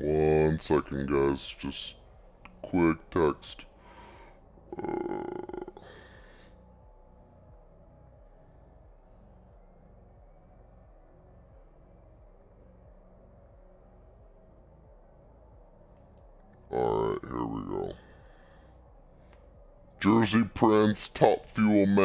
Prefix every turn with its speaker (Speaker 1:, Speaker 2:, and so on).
Speaker 1: One second, guys. Just quick text. Uh... Alright, here we go. Jersey Prince, Top Fuel Man.